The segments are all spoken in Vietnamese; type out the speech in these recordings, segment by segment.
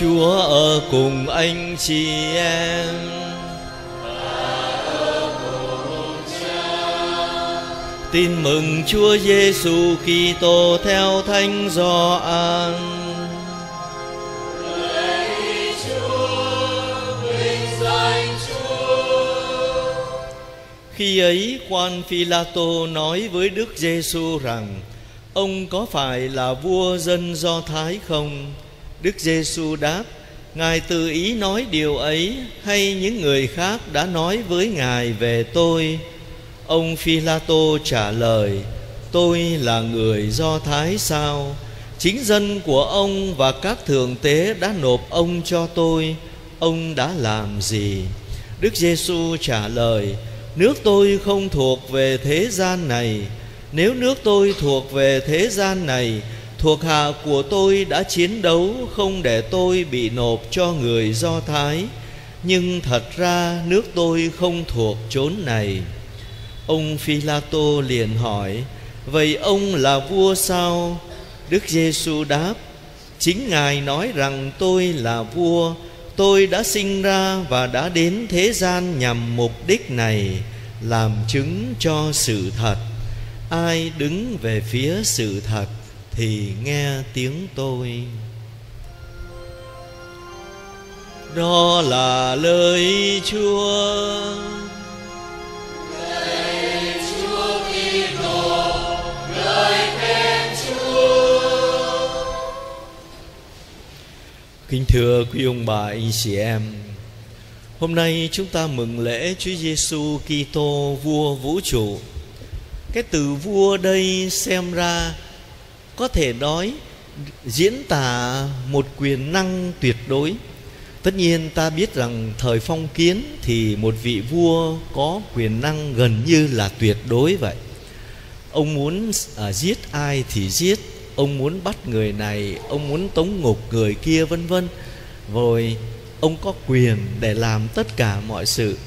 Chúa ở cùng anh chị em Tin mừng Chúa Giêsu Kitô theo Thánh Gioan. Khi ấy, quan Phi-la-tô nói với Đức Giêsu rằng, Ông có phải là vua dân Do Thái không? Đức Giêsu đáp, Ngài tự ý nói điều ấy Hay những người khác đã nói với Ngài về tôi? Ông Phi-la-tô trả lời, Tôi là người Do Thái sao? Chính dân của ông và các thượng tế đã nộp ông cho tôi. Ông đã làm gì? Đức Giêsu trả lời, Nước tôi không thuộc về thế gian này. Nếu nước tôi thuộc về thế gian này Thuộc hạ của tôi đã chiến đấu Không để tôi bị nộp cho người Do Thái. Nhưng thật ra nước tôi không thuộc chốn này. Ông Phi-la-tô liền hỏi, Vậy ông là vua sao? Đức Giêsu đáp, Chính Ngài nói rằng tôi là vua. Tôi đã sinh ra và đã đến thế gian nhằm mục đích này, Làm chứng cho sự thật. Ai đứng về phía sự thật? Thì nghe tiếng tôi. Đó là lời Chúa. Kính thưa quý ông bà, anh chị em, Hôm nay chúng ta mừng lễ Chúa Giêsu Kitô, vua vũ trụ. Cái từ vua đây xem ra có thể nói diễn tả một quyền năng tuyệt đối. Tất nhiên ta biết rằng thời phong kiến Thì một vị vua có quyền năng gần như là tuyệt đối vậy. Ông muốn à, giết ai thì giết ông muốn bắt người này ông muốn tống ngục người kia vân vân. Rồi ông có quyền để làm tất cả mọi sự.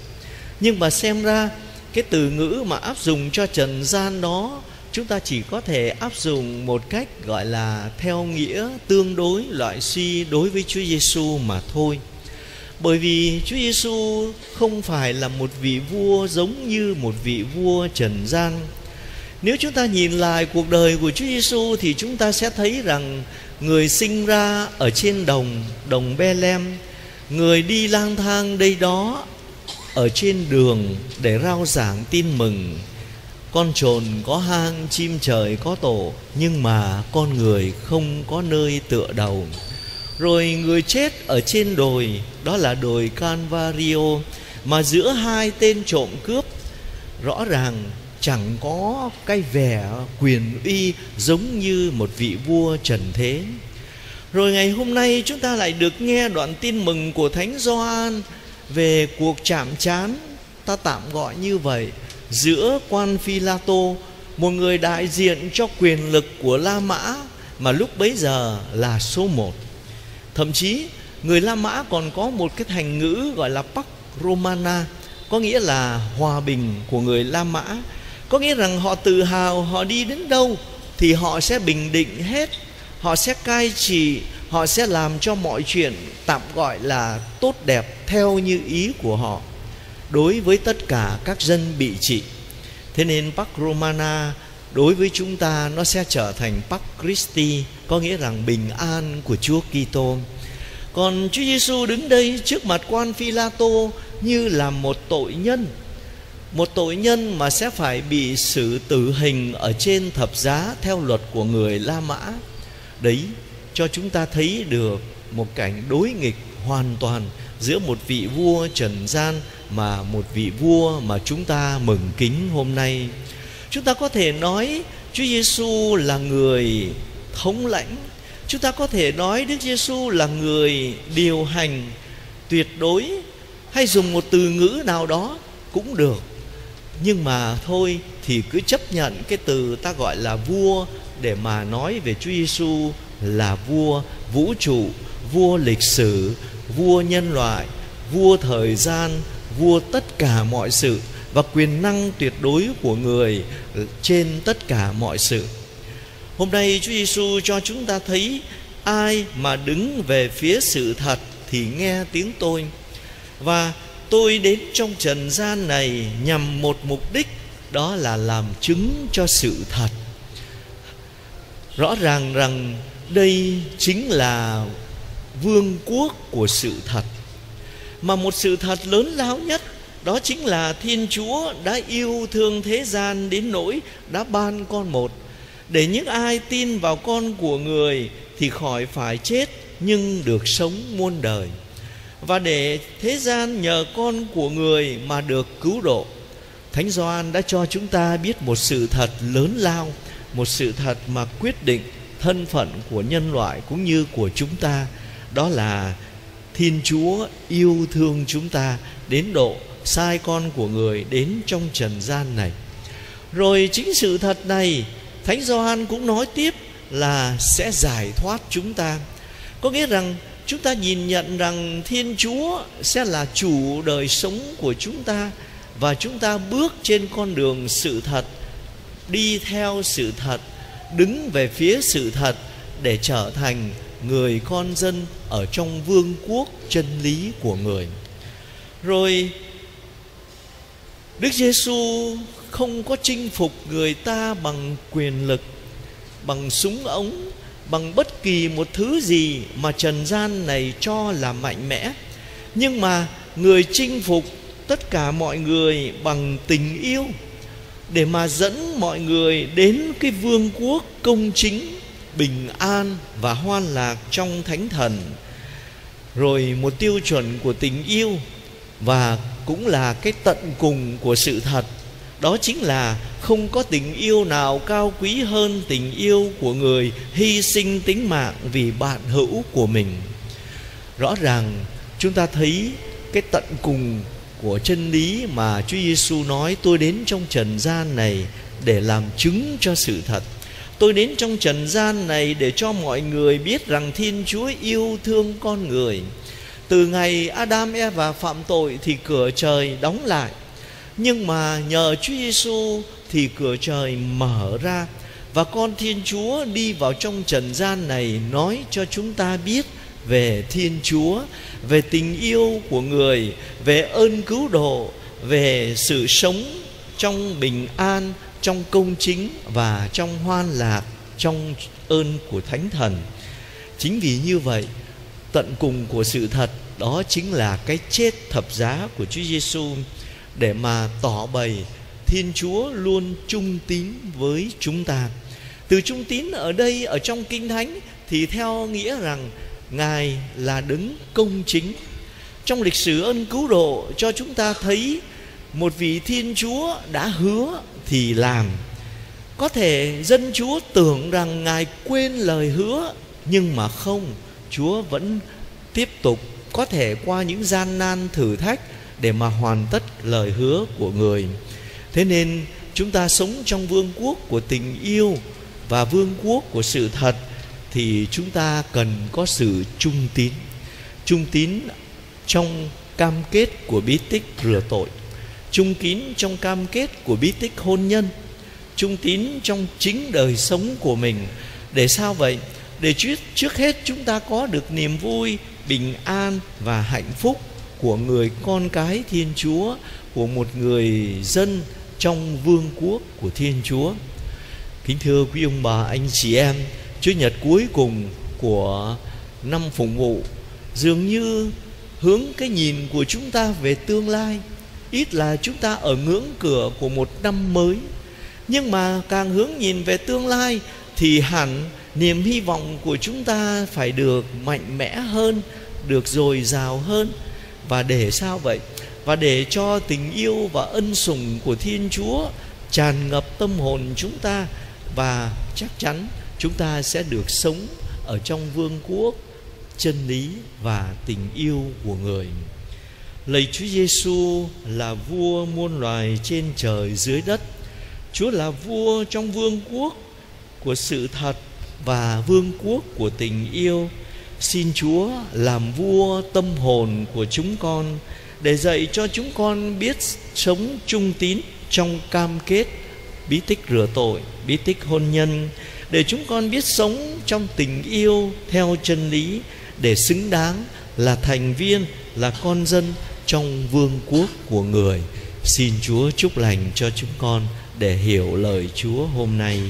Nhưng mà xem ra cái từ ngữ mà áp dụng cho trần gian đó chúng ta chỉ có thể áp dụng một cách gọi là theo nghĩa tương đối loại suy đối với Chúa Giêsu mà thôi. Bởi vì Chúa Giêsu không phải là một vị vua giống như một vị vua trần gian nếu chúng ta nhìn lại cuộc đời của Chúa Giêsu thì chúng ta sẽ thấy rằng người sinh ra ở trên đồng đồng Bethlehem, người đi lang thang đây đó ở trên đường để rao giảng tin mừng. Con trồn có hang, chim trời có tổ, nhưng mà con người không có nơi tựa đầu. Rồi người chết ở trên đồi, đó là đồi Canvario mà giữa hai tên trộm cướp rõ ràng chẳng có cái vẻ quyền uy giống như một vị vua trần thế rồi ngày hôm nay chúng ta lại được nghe đoạn tin mừng của thánh Gioan về cuộc chạm trán ta tạm gọi như vậy giữa quan phi la tô một người đại diện cho quyền lực của la mã, mà lúc bấy giờ là số một. Thậm chí, người la mã còn có một cái thành ngữ gọi là pax romana, có nghĩa là hòa bình của người la mã. Có nghĩa rằng họ tự hào họ đi đến đâu thì họ sẽ bình định hết, họ sẽ cai trị, họ sẽ làm cho mọi chuyện tạm gọi là tốt đẹp theo như ý của họ đối với tất cả các dân bị trị. Thế nên Pax Romana đối với chúng ta nó sẽ trở thành Pax Christi, có nghĩa rằng bình an của Chúa Kitô. Còn Chúa Giêsu đứng đây trước mặt quan Phi La Tô như là một tội nhân, một tội nhân mà sẽ phải bị xử tử hình ở trên thập giá theo luật của người La Mã. Đấy, cho chúng ta thấy được một cảnh đối nghịch hoàn toàn giữa một vị vua trần gian mà một vị vua mà chúng ta mừng kính hôm nay. Chúng ta có thể nói Chúa Giêsu là người thống lãnh. Chúng ta có thể nói Đức Giêsu là người điều hành tuyệt đối hay dùng một từ ngữ nào đó cũng được. Nhưng mà thôi thì cứ chấp nhận cái từ ta gọi là vua để mà nói về Chúa Giêsu là vua vũ trụ, vua lịch sử, vua nhân loại, vua thời gian, vua tất cả mọi sự và quyền năng tuyệt đối của người trên tất cả mọi sự. Hôm nay Chúa Giêsu cho chúng ta thấy ai mà đứng về phía sự thật thì nghe tiếng tôi. Và tôi đến trong trần gian này nhằm một mục đích, đó là làm chứng cho sự thật. Rõ ràng rằng đây chính là vương quốc của sự thật mà một sự thật lớn lao nhất, đó chính là thiên chúa đã yêu thương thế gian đến nỗi đã ban con một. Để những ai tin vào con của người thì khỏi phải chết, nhưng được sống muôn đời. Và để thế gian nhờ con của người mà được cứu độ, thánh gioan đã cho chúng ta biết một sự thật lớn lao, một sự thật mà quyết định thân phận của nhân loại cũng như của chúng ta, đó là thiên chúa yêu thương chúng ta đến độ sai con của người đến trong trần gian này. Rồi chính sự thật này, thánh gioan cũng nói tiếp là sẽ giải thoát chúng ta. Có nghĩa rằng chúng ta nhìn nhận rằng thiên chúa sẽ là chủ đời sống của chúng ta và chúng ta bước trên con đường sự thật, đi theo sự thật, đứng về phía sự thật để trở thành người con dân ở trong vương quốc chân lý của người. Rồi, Đức Giêsu không có chinh phục người ta bằng quyền lực, bằng súng ống, bằng bất kỳ một thứ gì mà trần gian này cho là mạnh mẽ. Nhưng mà người chinh phục tất cả mọi người bằng tình yêu, để mà dẫn mọi người đến cái vương quốc công chính bình an và hoan lạc trong thánh thần rồi một tiêu chuẩn của tình yêu và cũng là cái tận cùng của sự thật, đó chính là không có tình yêu nào cao quý hơn tình yêu của người hy sinh tính mạng vì bạn hữu của mình rõ ràng, chúng ta thấy cái tận cùng của chân lý mà Chúa Giêsu nói, tôi đến trong trần gian này để làm chứng cho sự thật. Tôi đến trong trần gian này để cho mọi người biết rằng Thiên Chúa yêu thương con người. Từ ngày Adam Eva phạm tội thì cửa trời đóng lại. Nhưng mà nhờ Chúa Giêsu thì cửa trời mở ra và con Thiên Chúa đi vào trong trần gian này nói cho chúng ta biết về Thiên Chúa, về tình yêu của người, về ơn cứu độ, về sự sống trong bình an, trong công chính và trong hoan lạc, trong ơn của Thánh Thần. Chính vì như vậy, tận cùng của sự thật đó chính là cái chết thập giá của Chúa Giêsu để mà tỏ bày Thiên Chúa luôn trung tín với chúng ta. Từ trung tín ở đây ở trong Kinh Thánh thì theo nghĩa rằng Ngài là đứng công chính Trong lịch sử ân cứu độ cho chúng ta thấy Một vị Thiên Chúa đã hứa thì làm. Có thể dân Chúa tưởng rằng Ngài quên lời hứa, Nhưng mà không, Chúa vẫn tiếp tục Có thể qua những gian nan thử thách Để mà hoàn tất lời hứa của người. Thế nên chúng ta sống trong vương quốc của tình yêu Và vương quốc của sự thật thì chúng ta cần có sự trung tín. Trung tín trong cam kết của bí tích rửa tội trung tín trong cam kết của bí tích hôn nhân, trung tín trong chính đời sống của mình. Để sao vậy? Để trước trước hết chúng ta có được niềm vui, bình an và hạnh phúc của người con cái thiên chúa, của một người dân trong vương quốc của thiên chúa. Kính thưa quý ông bà, anh chị em Chúa Nhật cuối cùng của năm phụng vụ dường như hướng cái nhìn của chúng ta về tương lai ít là chúng ta ở ngưỡng cửa của một năm mới. Nhưng mà càng hướng nhìn về tương lai, thì hẳn niềm hy vọng của chúng ta phải được mạnh mẽ hơn, được dồi dào hơn. Và để sao vậy? Và để cho tình yêu và ân sủng của thiên chúa tràn ngập tâm hồn chúng ta, và chắc chắn chúng ta sẽ được sống ở trong vương quốc chân lý và tình yêu của người. Lạy Chúa Giêsu là vua muôn loài trên trời dưới đất. Chúa là vua trong vương quốc của sự thật và vương quốc của tình yêu. Xin Chúa làm vua tâm hồn của chúng con để dạy cho chúng con biết sống trung tín trong cam kết bí tích rửa tội, bí tích hôn nhân để chúng con biết sống trong tình yêu theo chân lý để xứng đáng là thành viên, là con dân trong vương quốc của người. Xin chúa chúc lành cho chúng con để hiểu lời chúa hôm nay.